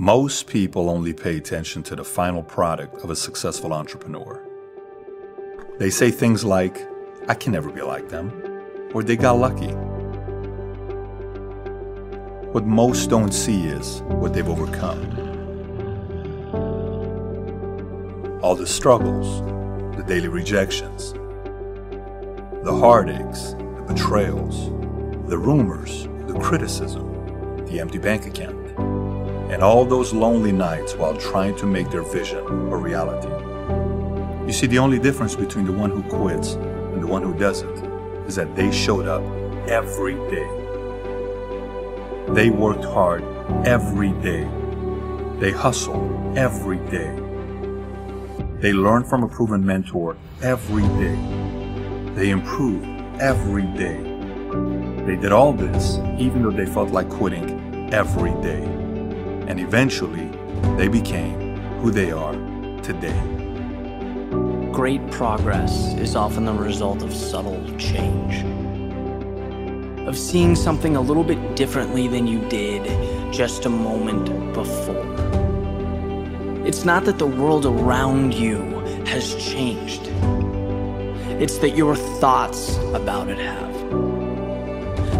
Most people only pay attention to the final product of a successful entrepreneur. They say things like, I can never be like them, or they got lucky. What most don't see is what they've overcome. All the struggles, the daily rejections, the heartaches, the betrayals, the rumors, the criticism, the empty bank account, and all those lonely nights while trying to make their vision a reality. You see, the only difference between the one who quits and the one who doesn't is that they showed up every day. They worked hard every day. They hustled every day. They learned from a proven mentor every day. They improved every day. They did all this even though they felt like quitting every day. And eventually, they became who they are today. Great progress is often the result of subtle change of seeing something a little bit differently than you did just a moment before. It's not that the world around you has changed. It's that your thoughts about it have.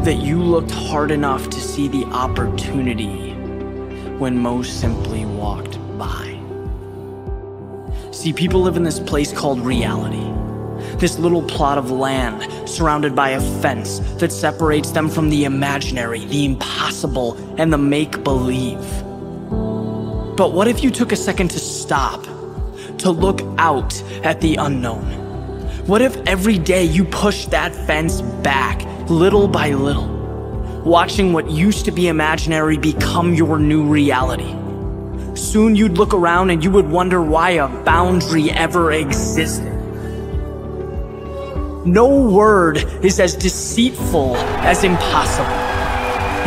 That you looked hard enough to see the opportunity when most simply walked by. See, people live in this place called reality this little plot of land surrounded by a fence that separates them from the imaginary, the impossible, and the make believe. But what if you took a second to stop, to look out at the unknown? What if every day you pushed that fence back, little by little, watching what used to be imaginary become your new reality? Soon you'd look around and you would wonder why a boundary ever existed. No word is as deceitful as impossible.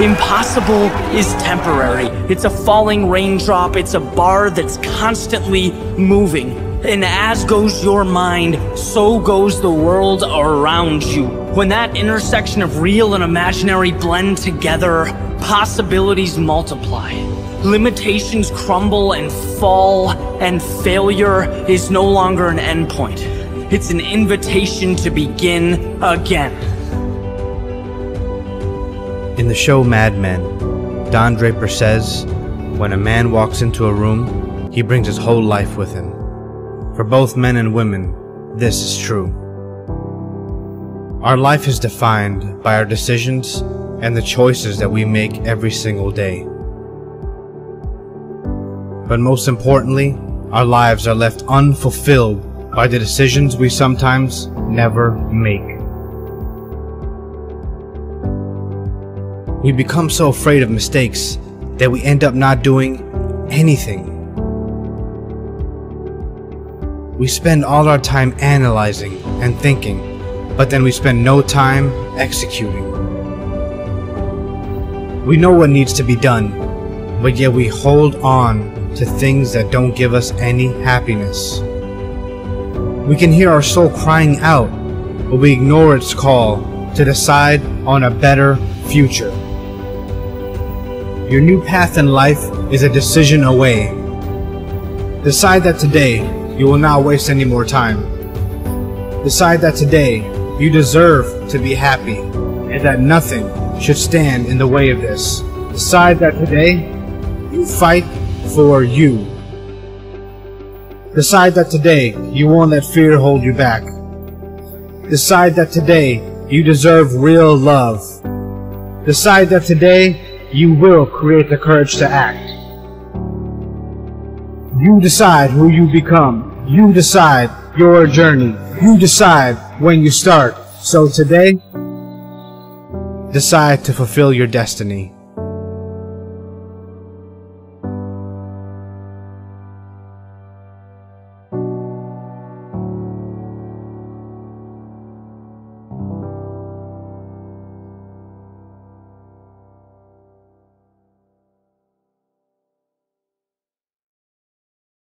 Impossible is temporary. It's a falling raindrop. It's a bar that's constantly moving. And as goes your mind, so goes the world around you. When that intersection of real and imaginary blend together, possibilities multiply. Limitations crumble and fall, and failure is no longer an endpoint. It's an invitation to begin again. In the show Mad Men, Don Draper says, When a man walks into a room, he brings his whole life with him. For both men and women, this is true. Our life is defined by our decisions and the choices that we make every single day. But most importantly, our lives are left unfulfilled by the decisions we sometimes never make. We become so afraid of mistakes that we end up not doing anything. We spend all our time analyzing and thinking, but then we spend no time executing. We know what needs to be done, but yet we hold on to things that don't give us any happiness. We can hear our soul crying out, but we ignore its call to decide on a better future. Your new path in life is a decision away. Decide that today you will not waste any more time. Decide that today you deserve to be happy and that nothing should stand in the way of this. Decide that today you fight for you. Decide that today you won't let fear hold you back. Decide that today you deserve real love. Decide that today you will create the courage to act. You decide who you become. You decide your journey. You decide when you start. So today, decide to fulfill your destiny.